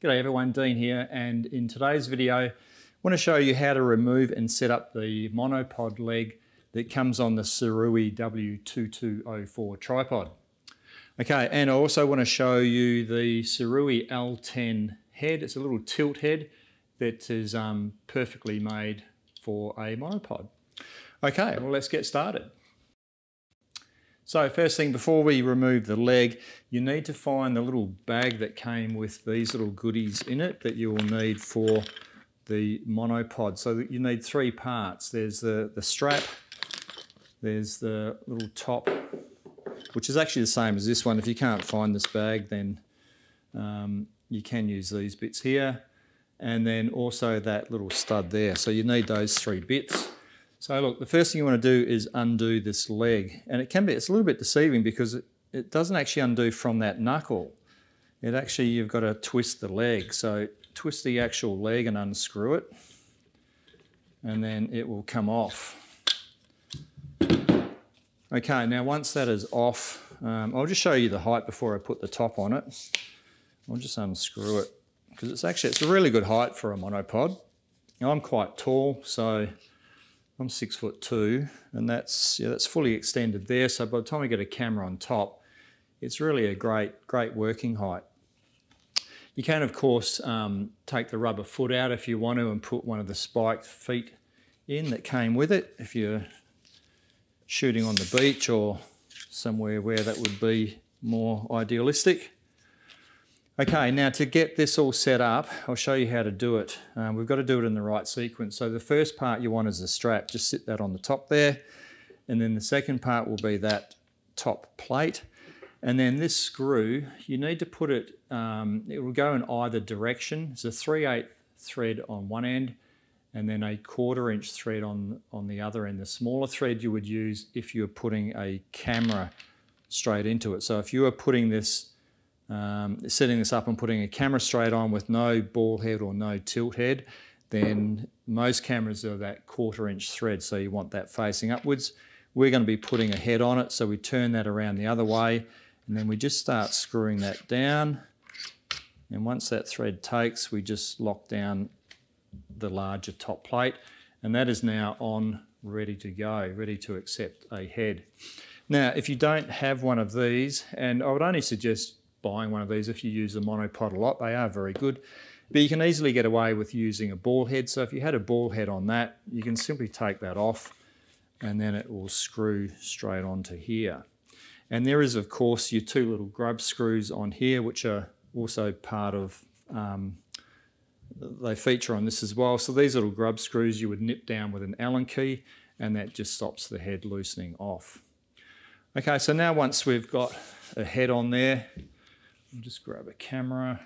G'day everyone, Dean here, and in today's video, I want to show you how to remove and set up the monopod leg that comes on the Sirui W2204 tripod. Okay, and I also want to show you the Sirui L10 head. It's a little tilt head that is um, perfectly made for a monopod. Okay, well let's get started. So first thing, before we remove the leg, you need to find the little bag that came with these little goodies in it that you will need for the monopod. So you need three parts. There's the, the strap, there's the little top, which is actually the same as this one. If you can't find this bag, then um, you can use these bits here. And then also that little stud there. So you need those three bits. So look, the first thing you want to do is undo this leg. And it can be, it's a little bit deceiving because it, it doesn't actually undo from that knuckle. It actually, you've got to twist the leg. So twist the actual leg and unscrew it. And then it will come off. Okay, now once that is off, um, I'll just show you the height before I put the top on it. I'll just unscrew it because it's actually, it's a really good height for a monopod. Now I'm quite tall, so I'm six foot two, and that's yeah, that's fully extended there. So by the time we get a camera on top, it's really a great great working height. You can of course um, take the rubber foot out if you want to and put one of the spiked feet in that came with it if you're shooting on the beach or somewhere where that would be more idealistic. Okay, now to get this all set up, I'll show you how to do it. Um, we've got to do it in the right sequence. So the first part you want is the strap, just sit that on the top there. And then the second part will be that top plate. And then this screw, you need to put it, um, it will go in either direction. It's a 3 8 thread on one end and then a quarter inch thread on, on the other end. The smaller thread you would use if you were putting a camera straight into it. So if you were putting this um, setting this up and putting a camera straight on with no ball head or no tilt head, then most cameras are that quarter inch thread, so you want that facing upwards. We're going to be putting a head on it, so we turn that around the other way, and then we just start screwing that down. And once that thread takes, we just lock down the larger top plate, and that is now on, ready to go, ready to accept a head. Now, if you don't have one of these, and I would only suggest buying one of these if you use the monopod a lot. They are very good. But you can easily get away with using a ball head. So if you had a ball head on that, you can simply take that off and then it will screw straight onto here. And there is, of course, your two little grub screws on here, which are also part of, um, they feature on this as well. So these little grub screws you would nip down with an Allen key and that just stops the head loosening off. Okay, so now once we've got a head on there, I'll just grab a camera.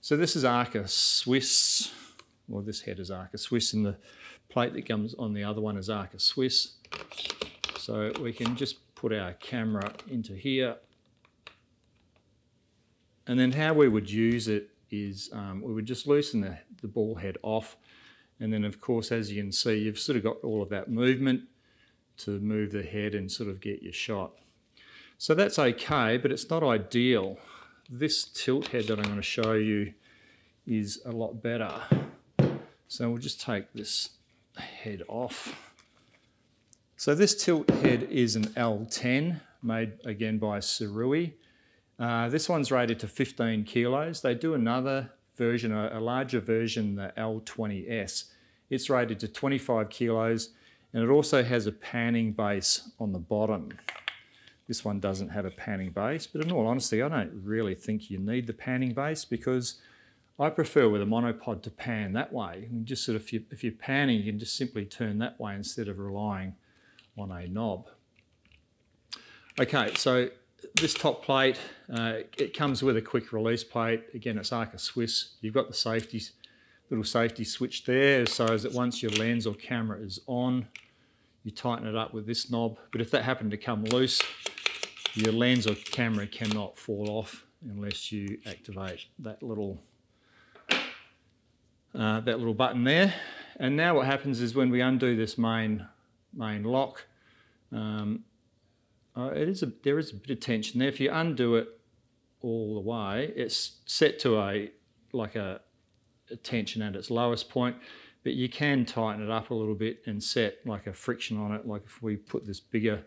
So this is Arca Swiss, well this head is Arca Swiss and the plate that comes on the other one is Arca Swiss. So we can just put our camera into here. And then how we would use it is um, we would just loosen the, the ball head off. And then of course, as you can see, you've sort of got all of that movement to move the head and sort of get your shot. So that's okay, but it's not ideal this tilt head that I'm going to show you is a lot better. So we'll just take this head off. So this tilt head is an L10 made again by Sirui. Uh, this one's rated to 15 kilos. They do another version, a, a larger version, the L20S. It's rated to 25 kilos and it also has a panning base on the bottom. This one doesn't have a panning base, but in all honesty, I don't really think you need the panning base because I prefer with a monopod to pan that way. Just sort of, if, you, if you're panning, you can just simply turn that way instead of relying on a knob. Okay, so this top plate, uh, it comes with a quick release plate. Again, it's Arca Swiss. You've got the safety, little safety switch there so that once your lens or camera is on, you tighten it up with this knob. But if that happened to come loose, your lens or camera cannot fall off unless you activate that little uh, that little button there. And now what happens is when we undo this main main lock, um, uh, it is a, there is a bit of tension there. If you undo it all the way, it's set to a like a, a tension at its lowest point, but you can tighten it up a little bit and set like a friction on it. Like if we put this bigger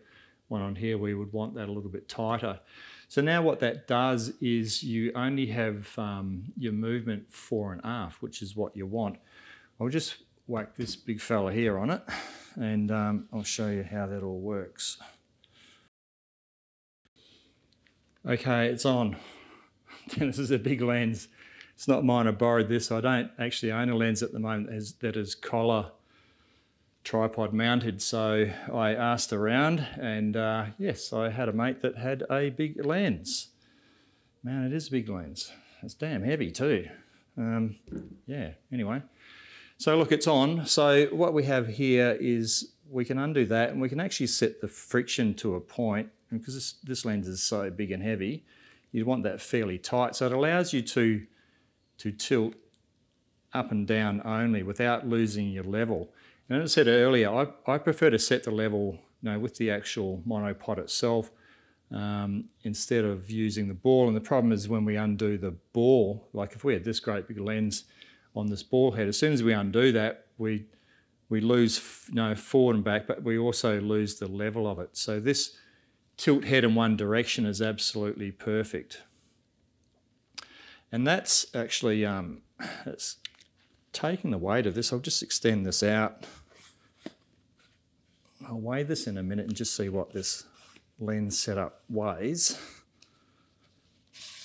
one on here, we would want that a little bit tighter. So now what that does is you only have um, your movement fore and aft, which is what you want. I'll just whack this big fella here on it and um, I'll show you how that all works. Okay, it's on. this is a big lens. It's not mine, I borrowed this. I don't actually own a lens at the moment that is collar tripod mounted. So I asked around and uh, yes, I had a mate that had a big lens. Man, it is a big lens. It's damn heavy too. Um, yeah, anyway. So look, it's on. So what we have here is we can undo that and we can actually set the friction to a point and because this, this lens is so big and heavy, you'd want that fairly tight. So it allows you to, to tilt up and down only without losing your level. And as I said earlier, I, I prefer to set the level you know, with the actual monopod itself um, instead of using the ball. And the problem is when we undo the ball, like if we had this great big lens on this ball head, as soon as we undo that, we we lose you know, forward and back, but we also lose the level of it. So this tilt head in one direction is absolutely perfect. And that's actually, um, it's taking the weight of this. I'll just extend this out. I'll weigh this in a minute and just see what this lens setup weighs.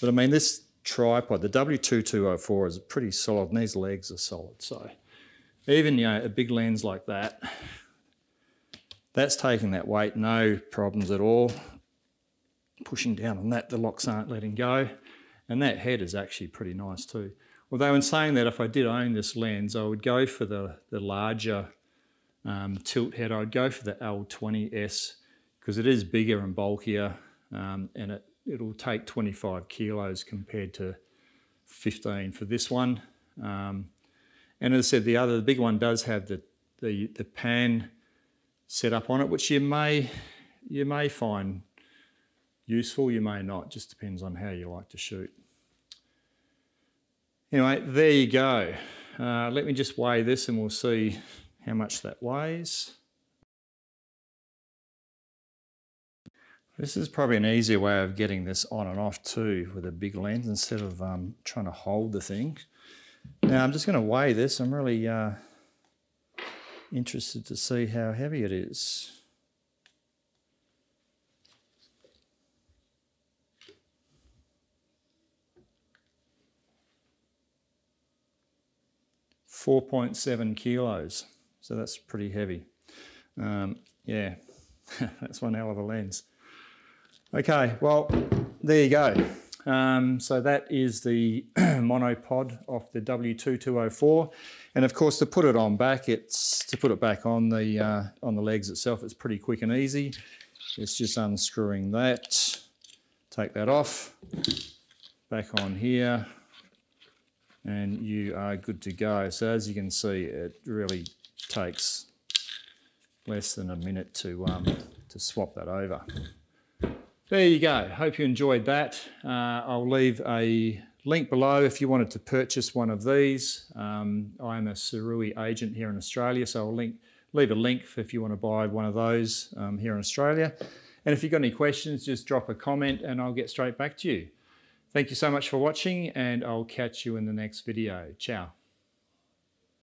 But I mean, this tripod, the W2204 is pretty solid and these legs are solid. So even, you know, a big lens like that, that's taking that weight, no problems at all. Pushing down on that, the locks aren't letting go. And that head is actually pretty nice too. Although in saying that, if I did own this lens, I would go for the, the larger um, tilt head. I'd go for the L20S because it is bigger and bulkier um, and it, it'll take 25 kilos compared to 15 for this one. Um, and as I said, the other, the big one does have the, the, the pan set up on it, which you may, you may find useful, you may not, just depends on how you like to shoot. Anyway, there you go. Uh, let me just weigh this and we'll see how much that weighs. This is probably an easier way of getting this on and off too with a big lens instead of um, trying to hold the thing. Now I'm just going to weigh this. I'm really uh, interested to see how heavy it is. Four point seven kilos, so that's pretty heavy. Um, yeah, that's one hell of a lens. Okay, well, there you go. Um, so that is the monopod off the W2204. And of course, to put it on back, it's to put it back on the uh, on the legs itself. It's pretty quick and easy. It's just unscrewing that, take that off, back on here, and you are good to go. So as you can see, it really takes less than a minute to um, to swap that over. There you go. Hope you enjoyed that. Uh, I'll leave a link below if you wanted to purchase one of these. Um, I'm a Sirui agent here in Australia, so I'll link, leave a link if you want to buy one of those um, here in Australia. And if you've got any questions, just drop a comment and I'll get straight back to you. Thank you so much for watching and I'll catch you in the next video. Ciao.